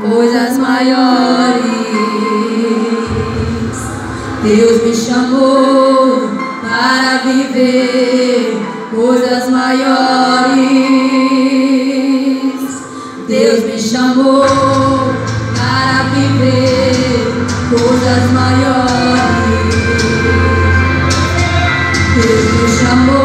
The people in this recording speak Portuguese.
coisas maiores. Deus me chamou para viver coisas maiores. Deus me chamou para viver coisas maiores. Deus me chamou.